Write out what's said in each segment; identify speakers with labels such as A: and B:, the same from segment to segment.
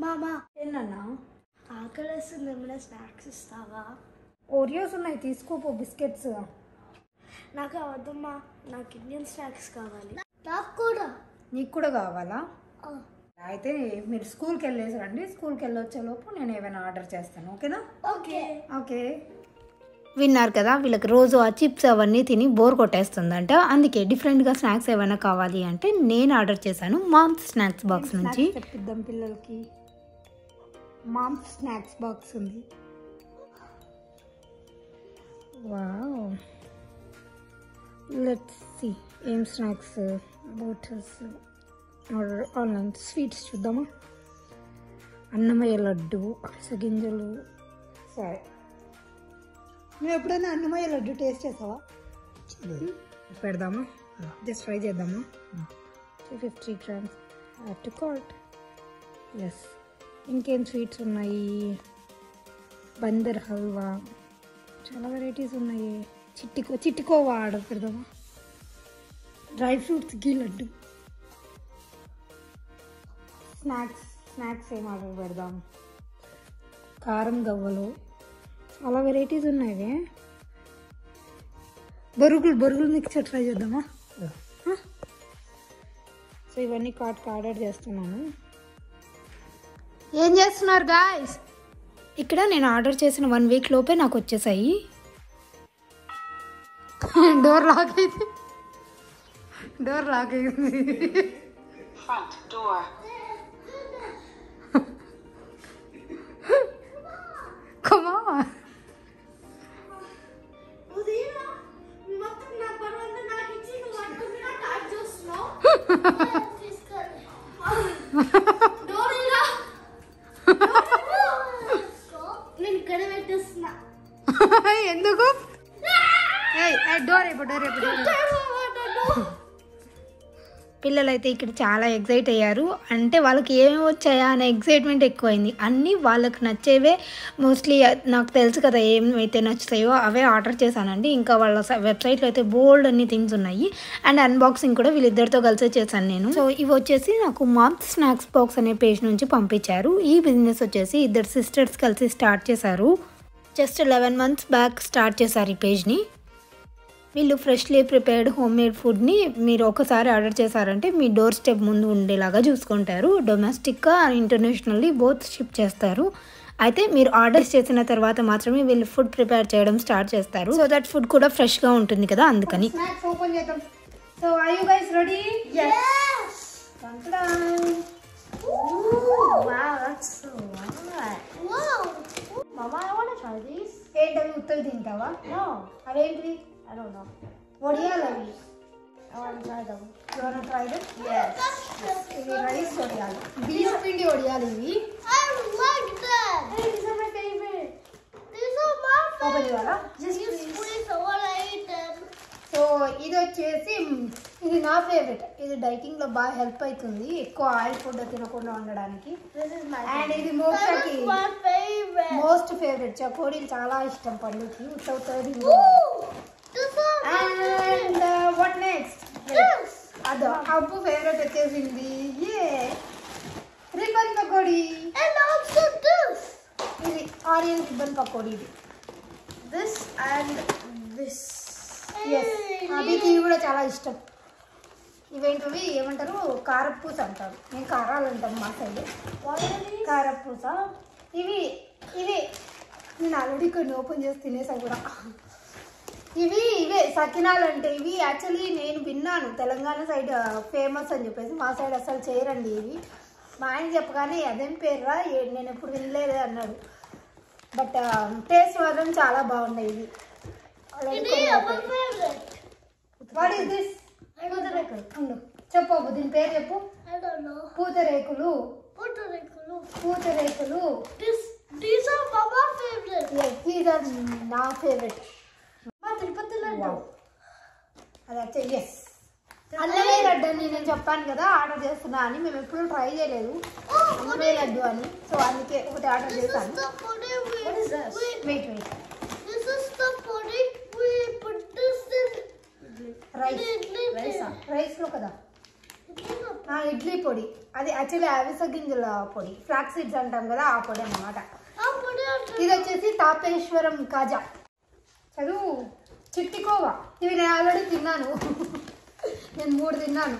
A: మామా.
B: ఏంటన్నా
A: ఆకలి వేస్తుంది ఏమైనా స్నాక్స్ ఇస్తావా?
B: ఓరియోస్ ఉన్నాయి తీసుకోపో బిస్కెట్స్.
A: నాకు అవద్దమ్మా నాకు ఇండియన్ స్నాక్స్ కావాలి. నాకు కూడా.
B: నీకు కూడా కావాలా? అయితే మీరు స్కూల్కి వెళ్ళేసి రండి స్కూల్కి వెళ్ళొచ్చే లోపు నేను ఏమైనా ఆర్డర్ చేస్తాను ఓకేనా?
A: ఓకే.
B: ఓకే. విన్నారు కదా వీళ్ళకి రోజు ఆ చిప్స్ అవన్నీ తిని బోర్ కొట్టేస్తుందంట. అందుకే డిఫరెంట్గా స్నాక్స్ ఏమైనా కావాలి అంటే నేను ఆర్డర్ చేశాను మామ్స్ స్నాక్స్ బాక్స్ నుంచి. పిల్లలకి? మామ్స్ స్నాక్స్ బాక్స్ ఉంది. వావ్. లెట్స్ సి ఏం snacks bottles order online sweets చూద్దామా? అన్నమయ్య లడ్డు అలసగింజలు సరే. నువ్వు ఎప్పుడైనా అన్నమయ్య లడ్డు టేస్ట్ చేసావా? పెడదామా? జస్ట్ ట్రై చేద్దామా? Two fifty grams to cart yes ఇంకేం స్వీట్స్ ఉన్నాయి? బందర్ హల్వా. చాలా వెరైటీస్ ఉన్నాయి. చిట్టికో చిట్టికోవా ఆర్డర్ పెడదామా dry fruits ghee laddu. Snacks snacks ఏం ఆర్డర్ పెడదాం? కారం గవ్వలు. చాలా వెరైటీస్ ఉన్నాయి బరుగులు బరుగులు మిక్చర్ ట్రై చేద్దామా? సో ఇవన్నీ కార్ట్కి ఆర్డర్ చేస్తున్నాను. ఏం చేస్తున్నారు గాయస్ ఇక్కడ నేను ఆర్డర్ చేసిన వన్ వీక్ లోపే నాకు వచ్చేసాయి. డోర్ లాక్ అయింది. డోర్ లాక్ అయింది. కమా
A: ఉదయం మొత్తం నా పనులంతా నాకు ఇచ్చి నువ్వు అట్టుకుని నాకు యాడ్ చేస్తున్నావు డోర్ ఇలా. నేను ఇక్కడ పెట్టేస్తున్నా
B: ఎందుకు? డోర్ అయిపో డోర్ పిల్లలైతే ఇక్కడ చాలా ఎగ్జైట్ అయ్యారు. అంటే వాళ్ళకి ఏమేమి వచ్చాయా అనే ఎగ్జైట్మెంట్ ఎక్కువైంది. అన్నీ వాళ్ళకి నచ్చేవే. మోస్ట్లీ నాకు తెలుసు కదా ఏమైతే నచ్చుతాయో అవే ఆర్డర్ చేశానండి. ఇంకా వాళ్ళ వెబ్సైట్లో అయితే బోల్డ్ అన్ని థింగ్స్ ఉన్నాయి. అండ్ అన్బాక్సింగ్ కూడా వీళ్ళిద్దరితో కలిసే చేశాను నేను. సో ఇవి వచ్చేసి నాకు మామ్ స్నాక్స్ బాక్స్ అనే పేజ్ నుంచి పంపించారు. ఈ బిజినెస్ వచ్చేసి ఇద్దరు సిస్టర్స్ కలిసి స్టార్ట్ చేశారు. Just eleven months back start చేశారు ఈ పేజ్ని వీళ్ళు ఫ్రెష్లీ ప్రిపేర్డ్ హోమ్ మేడ్ ఫుడ్ని మీరు ఒకసారి ఆర్డర్ చేశారంటే మీ డోర్ స్టెప్ ముందు ఉండేలాగా చూసుకుంటారు. డొమెస్టిక్గా ఇంటర్నేషనల్లీ బోత్ షిప్ చేస్తారు. అయితే మీరు ఆర్డర్ చేసిన తర్వాత మాత్రమే వీళ్ళు ఫుడ్ ప్రిపేర్ చేయడం స్టార్ట్ చేస్తారు. సో దట్ ఫుడ్ కూడా ఫ్రెష్గా ఉంటుంది కదా అందుకని. So I you guys ready
A: Yes. Wow. Mama, I want to try these.
B: ఏంటవి ఉత్తవి తింటావా
A: No,
B: అవేంటివి
A: I don't know.
B: వడియాలు అవి
A: I want to try them.
B: ఎవరైనా ట్రై
A: Yes.
B: ఇవి రైస్ వడియాలు బియ్యం పిండి వడియాలు ఇవి
A: I like them. Hey, these are my favorite. These are my
B: open చేయాలా
A: Just you squeeze, I want to eat them.
B: So ఇది వచ్చేసి మ్, ఇది నా ఫేవరెట్ ఇది డైటింగ్లో బాగా హెల్ప్ అవుతుంది. ఎక్కువ ఆయిల్ ఫుడ్ తినకుండా ఉండడానికి. అండ్ ఇది మోక్షకి. మోస్ట్ ఫేవరెట్ చకోడీలు చాలా ఇష్టం పండుకి. ఉత్త అండ్. What next. అదో అబ్బు ఫేవరెట్ వచ్చేసింది. ఏ రిబ్బన్ పకోడీ. ఇది ఆనియన్ రిబ్బన్ పకోడీ ఇది.
A: This.
B: ఎస్ అభికి ఇవి కూడా చాలా ఇష్టం. ఇవేంటివి ఏమంటారు? కారపూస అంటారు. మేము కారాలు అంటాం మా సైడ్? కారపూస. ఇవి ఇవి. నేను ఆల్రెడీ కొన్ని ఓపెన్ చేసి తినేసా కూడా. ఇవి ఇవే. సకినాలు అంటే ఇవి. యాక్చువల్లీ నేను విన్నాను. తెలంగాణ సైడ్ ఫేమస్ అని చెప్పేసి మా సైడ్ అసలు చేయరండి ఇవి. మా ఆయన చెప్పగానే అదేం పేర్రా? నేను ఎప్పుడు వినలేదు అన్నాడు. బట్ టేస్ట్ మాత్రం చాలా బాగున్నాయి ఇవి. వాట్ ఈస్ దిస్
A: పూతరేకులు.
B: చెప్పు అబ్బు, దీని పేరు చెప్పు. పూతరేకులు
A: పూతరేకులు.
B: పూతరేకులు
A: are Mama favorite.
B: These are నా ఫేవరెట్
A: మా తిరుపతి లడ్డు.
B: అది వచ్చే ఎస్ అన్నమే లడ్డు అని నేను చెప్పాను కదా ఆర్డర్ చేస్తున్నా అని. మేము ఎప్పుడు ట్రై చేయలేదు. అన్నమే లడ్డు అని. సో అందుకే ఒకటి ఆర్డర్ చేశాను.
A: we,
B: wait wait this
A: is the pudding we put this in.
B: Rice రైస్లో కదా? ఇడ్లీ పొడి. అది యాక్చువల్లీ అవిసె గింజల పొడి. ఫ్లాక్ సీడ్స్ అంటాం కదా ఆ పొడి అన్నమాట. ఇది వచ్చేసి తాపేశ్వరం కాజా. చదువు. చిట్టికోవా. ఇవి నేను ఆల్రెడీ తిన్నాను. నేను మూడు తిన్నాను.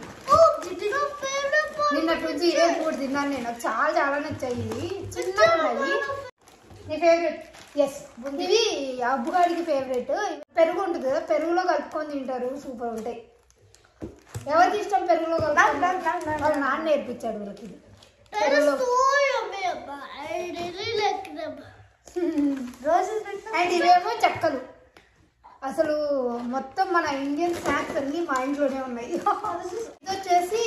B: నిన్నటి నుంచి ఇవే మూడు తిన్నాను నేను. చాలా చాలా నచ్చాయి. చిన్నగా ఉన్నాయి నీ ఫేవరెట్ ఎస్ ఇవి అబ్బుగాడికి ఫేవరెట్ పెరుగు ఉంటుంది. పెరుగులో కలుపుకొని తింటారు. సూపర్ ఉంటాయి ఎవరికి ఇష్టం పెరుగులో కలుపుకొని? వాళ్ళ నాన్న నేర్పించాడు వీళ్ళకి ఇది. అండ్ ఇవేమో చెక్కలు. అసలు మొత్తం మన ఇండియన్ స్నాక్స్ అన్ని మా ఇంట్లోనే ఉన్నాయి. ఇది వచ్చేసి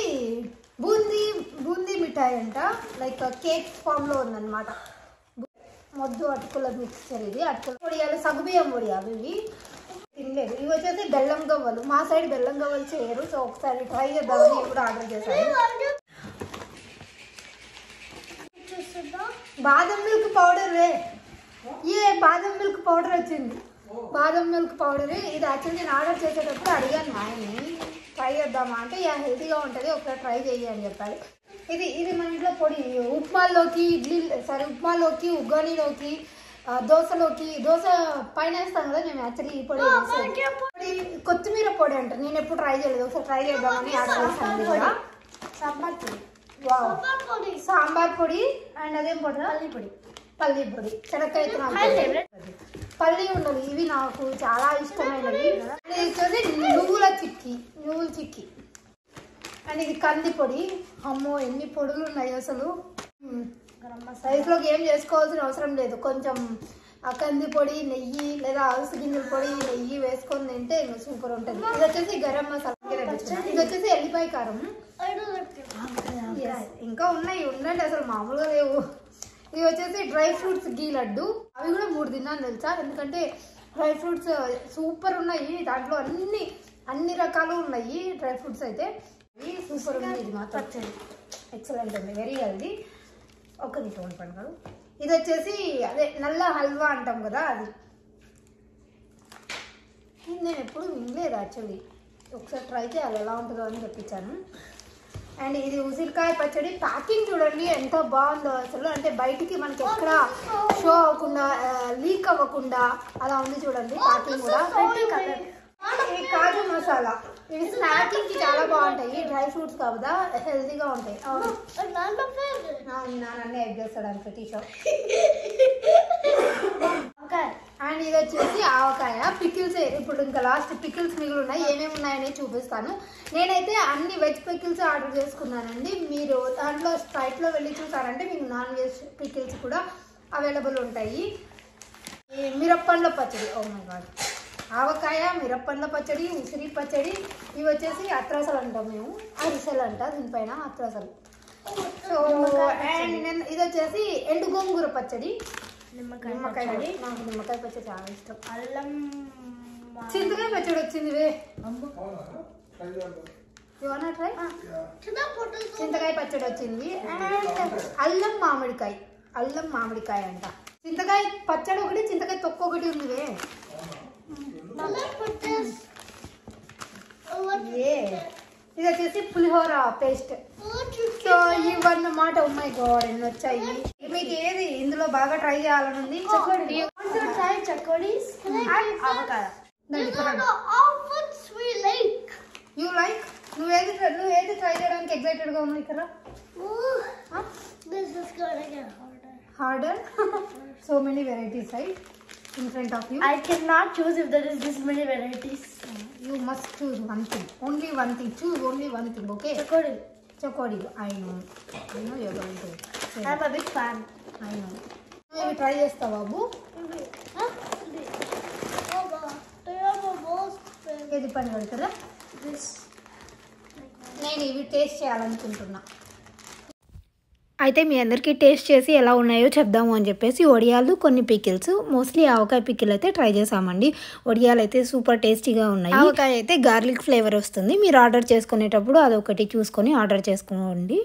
B: బూందీ బూందీ మిఠాయి అంట. లైక్ కేక్ ఫామ్లో ఉందన్నమాట. మొద్దు అటుకుల మిక్స్చర్ ఇది. అటుకుల పొడియాలు సగుబియ్యం పొడియాలు ఇవి. తినలేదు. ఇవి వచ్చేసి బెల్లం గవ్వలు. మా సైడ్ బెల్లం గవ్వలు చేయరు. సో ఒకసారి ట్రై చేద్దామని అని కూడా ఆర్డర్ చేశాను. బాదం మిల్క్ పౌడర్ ఏ? బాదం మిల్క్ పౌడర్ వచ్చింది? బాదం మిల్క్ పౌడర్ ఇది వచ్చింది నేను ఆర్డర్ చేసేటప్పుడు అడిగాను మా ఆయన్ని. ట్రై చేద్దామా అంటే ఇక హెల్తీగా ఉంటుంది. ఒకసారి ట్రై చేయి అని చెప్పాలి ఇది ఇది మన ఇంట్లో పొడి. ఉప్మాలోకి ఇడ్లీ సారీ ఉప్మాలోకి ఉగ్గానీలోకి దోశలోకి దోశ పైన వేస్తాం కదా మేము యాక్చువల్లీ ఈ పొడి. పొడి? కొత్తిమీర పొడి అంట. నేను ఎప్పుడు ట్రై చేయలేదు. ఒకసారి ట్రై చేద్దామని చేశాను సాంబార్ పొడి. వావ్. సాంబార్ పొడి అండ్ అదేం పొడి పల్లి పొడి. పల్లి పొడి. పొడి. పల్లి ఉండలు ఇవి నాకు చాలా ఇష్టమైనవి. నువ్వుల చిక్కి. నువ్వుల చిక్కి. అండ్ ఇది కంది పొడి. అమ్మో ఎన్ని పొడులు ఉన్నాయి అసలు. రైస్లోకి ఏం చేసుకోవాల్సిన అవసరం లేదు. కొంచెం ఆ కంది పొడి నెయ్యి లేదా అలసి గింజల పొడి నెయ్యి వేసుకొని తింటే సూపర్ ఉంటుంది. ఇది వచ్చేసి గరం మసాలా. ఇది వచ్చేసి ఎల్లిపాయ కారం. ఇంకా ఉన్నాయి. ఉండండి అసలు మామూలుగా లేవు. ఇవి వచ్చేసి డ్రై ఫ్రూట్స్ గీ లడ్డు. అవి కూడా మూడు తిన్నాను తెలుసా? ఎందుకంటే డ్రై ఫ్రూట్స్ సూపర్ ఉన్నాయి. దాంట్లో అన్ని అన్ని రకాలు ఉన్నాయి డ్రై ఫ్రూట్స్ అయితే. ఇవి సూపర్ ఉంది ఇది మాత్రం ఎక్సలెంట్ ఉంది వెరీ హెల్దీ ఒక్క నిమిషం ఉండిపోండి కాదు ఇది వచ్చేసి అదే నల్ల హల్వా అంటాం కదా అది. ఇది నేను ఎప్పుడు వినలేదు యాక్చువల్లీ ఒకసారి ట్రై చేయాలి ఎలా ఉంటుందో అని చెప్పించాను. అండ్ ఇది ఉసిరికాయ పచ్చడి. ప్యాకింగ్ చూడండి ఎంత బాగుందో అసలు. అంటే బయటికి మనకి ఎక్కడ షో అవ్వకుండా లీక్ అవ్వకుండా అలా ఉంది చూడండి ప్యాకింగ్ కూడా. ఈ కాజు మసాలా. ఇవి స్నాకింగ్కి చాలా బాగుంటాయి. డ్రై ఫ్రూట్స్ కావుదా హెల్తీగా ఉంటాయి. అవును. నాన్న ఎగ్ చేస్తాడు ప్రతి షో అండ్ ఇది వచ్చేసి ఆవకాయ. పికిల్స్ ఇప్పుడు ఇంకా లాస్ట్ పికిల్స్ మిగిలి ఉన్నాయి. ఏమేమి ఉన్నాయని చూపిస్తాను. నేనైతే అన్ని వెజ్ పికిల్స్ ఆర్డర్ చేసుకున్నానండి. మీరు దాంట్లో స్ట్రైట్లో వెళ్ళి చూసారంటే మీకు నాన్ వెజ్ పికిల్స్ కూడా అవైలబుల్ ఉంటాయి. ఈ మిరప్పండ్ల పచ్చడి. ఓ మై గాడ్ ఆవకాయ మిరప్పండ్ల పచ్చడి ఉసిరి పచ్చడి ఇవి వచ్చేసి అత్రసలు అంటాం మేము. అరిసెలు అంట దీనిపైన అత్రసలు. సో అండ్ నేను ఇది వచ్చేసి ఎండు గోంగూర పచ్చడి.
A: నిమ్మకాయ
B: నిమ్మకాయ
A: పచ్చడి.
B: నాకు నిమ్మకాయ పచ్చడి చాలా ఇష్టం.
A: అల్లం
B: చింతకాయ పచ్చడి వచ్చింది వే ట్రై చింతకాయ పచ్చడి వచ్చింది. అండ్ అల్లం మామిడికాయ. అల్లం మామిడికాయ అంట. చింతకాయ పచ్చడి ఒకటి చింతకాయ తొక్కు ఒకటి ఉంది వే ఏ ఇది వచ్చేసి పులిహోర పేస్ట్ సో ఇవన్నమాట మై గాడ్ ఎన్ని వచ్చాయి? మీకు ఏది ఇందులో బాగా ట్రై చేయాలని ఉంది. యూ లైక్ నువ్వేది నువ్వు ఏది ట్రై చేయడానికి ఎక్సైటెడ్గా ఉంది ఇక్కడ.
A: Harder
B: so many varieties right in front of you
A: I cannot choose if there is this many varieties.
B: You must choose one thing only one thing choose only one thing okay
A: Chakori.
B: Chakodi I know I know you're going to
A: I'm a big fan.
B: బాబు
A: Huh? They have a most
B: ఏది పని పెడతారా
A: this.
B: నేను ఇవి taste చేయాలనుకుంటున్నా.
C: అయితే మీ అందరికీ taste చేసి ఎలా ఉన్నాయో చెప్దాము అని చెప్పేసి వడియాలు కొన్ని పికిల్స్ మోస్ట్లీ ఆవకాయ పికిల్ అయితే ట్రై చేసామండి. వడియాలు అయితే సూపర్ టేస్టీగా ఉన్నాయి. ఆవకాయ అయితే గార్లిక్ ఫ్లేవర్ వస్తుంది. మీరు ఆర్డర్ చేసుకునేటప్పుడు అదొకటి చూసుకొని ఆర్డర్ చేసుకోండి.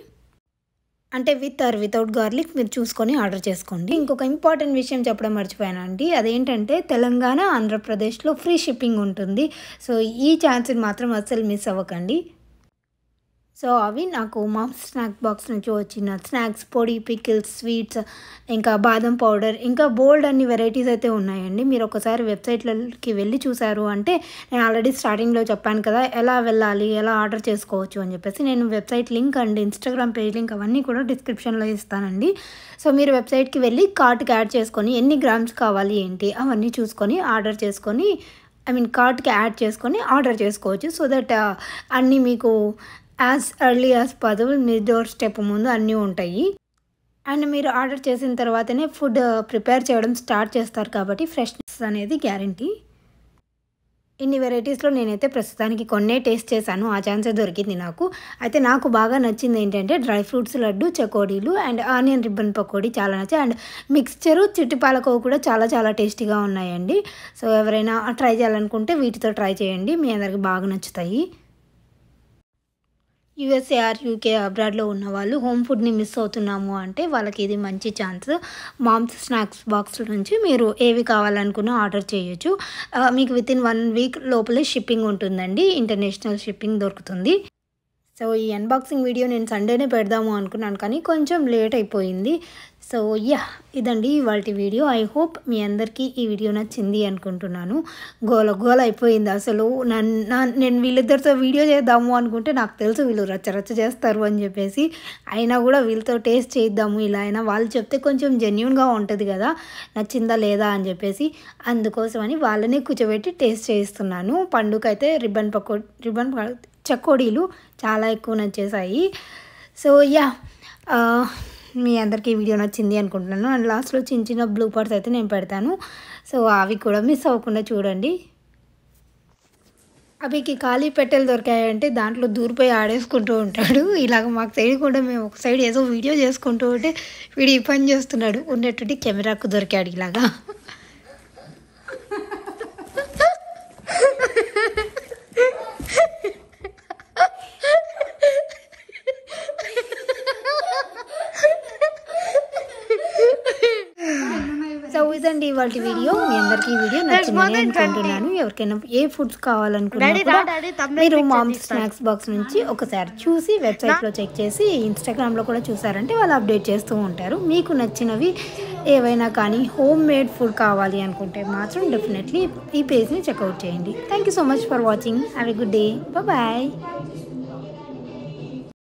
C: అంటే విత్ ఆర్ వితౌట్ గార్లిక్ మీరు చూసుకొని ఆర్డర్ చేసుకోండి. ఇంకొక ఇంపార్టెంట్ విషయం చెప్పడం మర్చిపోయానండి. అదేంటంటే తెలంగాణ ఆంధ్రప్రదేశ్లో ఫ్రీ షిప్పింగ్ ఉంటుంది. సో ఈ ఛాన్స్ని మాత్రం అస్సలు మిస్ అవ్వకండి.
B: సో అవి నాకు మా స్నాక్ బాక్స్ నుంచి వచ్చిన స్నాక్స్ పొడి పికిల్స్ స్వీట్స్ ఇంకా బాదం పౌడర్ ఇంకా బోల్డ్ అన్ని వెరైటీస్ అయితే ఉన్నాయండి. మీరు ఒకసారి వెబ్సైట్లకి వెళ్ళి చూసారు అంటే నేను ఆల్రెడీ స్టార్టింగ్లో చెప్పాను కదా ఎలా వెళ్ళాలి ఎలా ఆర్డర్ చేసుకోవచ్చు అని చెప్పేసి నేను website link and Instagram page link అవన్నీ కూడా డిస్క్రిప్షన్లో ఇస్తానండి. సో మీరు వెబ్సైట్కి వెళ్ళి కార్ట్కి యాడ్ చేసుకొని ఎన్ని గ్రామ్స్ కావాలి ఏంటి అవన్నీ చూసుకొని ఆర్డర్ చేసుకొని ఐ మీన్ కార్ట్కి యాడ్ చేసుకొని ఆర్డర్ చేసుకోవచ్చు. సో దట్ అన్నీ మీకు యాజ్ ఎర్లీ యాజ్ పాసిబుల్ మీ డోర్ స్టెప్ ముందు అన్నీ ఉంటాయి. అండ్ మీరు ఆర్డర్ చేసిన తర్వాతనే ఫుడ్ ప్రిపేర్ uh, చేయడం స్టార్ట్ చేస్తారు కాబట్టి ఫ్రెష్నెస్ అనేది గ్యారంటీ ఇన్ని వెరైటీస్లో నేనైతే ప్రస్తుతానికి కొన్నే టేస్ట్ చేశాను. ఆ ఛాన్సే దొరికింది నాకు. అయితే నాకు బాగా నచ్చింది ఏంటంటే డ్రై ఫ్రూట్స్ లడ్డు చకోడీలు అండ్ ఆనియన్ రిబ్బన్ పకోడీ చాలా నచ్చాయి. అండ్ మిక్స్చరు చిట్టుపాలకోవ కూడా చాలా చాలా టేస్టీగా ఉన్నాయండి. సో ఎవరైనా ట్రై చేయాలనుకుంటే వీటితో ట్రై చేయండి. మీ అందరికి బాగా నచ్చుతాయి. యూఎస్ఏ ఆర్ యూకే అబ్రాడ్లో ఉన్న వాళ్ళు హోమ్ ఫుడ్ని మిస్ అవుతున్నాము అంటే వాళ్ళకి ఇది మంచి ఛాన్స్. మామ్స్ స్నాక్స్ బాక్స్ నుంచి మీరు ఏవి కావాలనుకున్నా ఆర్డర్ చేయొచ్చు. మీకు విత్ ఇన్ వన్ వీక్ లోపలే షిప్పింగ్ ఉంటుందండి. ఇంటర్నేషనల్ షిప్పింగ్ దొరుకుతుంది. సో ఈ అన్బాక్సింగ్ వీడియో నేను సండేనే పెడదాము అనుకున్నాను కానీ కొంచెం లేట్ అయిపోయింది. సో యా ఇదండి ఇవాళ వీడియో. ఐ హోప్ మీ అందరికీ ఈ వీడియో నచ్చింది అనుకుంటున్నాను. గోల గోల అయిపోయింది అసలు. నన్ను నా- నేను వీళ్ళిద్దరితో వీడియో చేద్దాము అనుకుంటే నాకు తెలుసు వీళ్ళు రచ్చ రచ్చ చేస్తారు అని చెప్పేసి. అయినా కూడా వీళ్ళతో టేస్ట్ చేద్దాము ఇలా అయినా. వాళ్ళు చెప్తే కొంచెం జెన్యున్గా ఉంటుంది కదా. నచ్చిందా లేదా అని చెప్పేసి. అందుకోసమని వాళ్ళని కూర్చోబెట్టి టేస్ట్ చేయిస్తున్నాను. పండుగ రిబ్బన్ పకో రిబ్బన్ చకోడీలు చాలా ఎక్కువ నచ్చేసాయి సో యా uh, మీ అందరికీ ఈ వీడియో నచ్చింది అనుకుంటున్నాను. అండ్ లాస్ట్లో చిన్న చిన్న బ్లూ పార్ట్స్ అయితే నేను పెడతాను. సో అవి కూడా మిస్ అవ్వకుండా చూడండి. అవికి ఖాళీ పెట్టెలు దొరికాయంటే దాంట్లో దూరిపోయి ఆడేసుకుంటూ ఉంటాడు. ఇలాగ మాకు తెలియకుండా మేము ఒక సైడ్ ఏదో వీడియో చేసుకుంటూ ఉంటే వీడు ఈ పని చేస్తున్నాడు. ఉన్నట్టుండి కెమెరాకు దొరికాడు ఇలాగా సో ఇదండి ఇవాళ వీడియో. మీ అందరికీ ఈ వీడియో నచ్చిందని అనుకుంటున్నాను. ఎవరికైనా ఏ ఫుడ్స్ కావాలనుకున్నా మీరు మామ్. స్నాక్స్ బాక్స్ నుంచి ఒకసారి చూసి వెబ్సైట్లో చెక్ చేసి ఇన్స్టాగ్రామ్లో కూడా చూసారంటే వాళ్ళు అప్డేట్ చేస్తూ ఉంటారు. మీకు నచ్చినవి ఏవైనా కానీ హోమ్ మేడ్ ఫుడ్ కావాలి అనుకుంటే మాత్రం డెఫినెట్లీ ఈ పేజ్ని చెక్అవుట్ చేయండి. Thank you so much for watching have a good day bye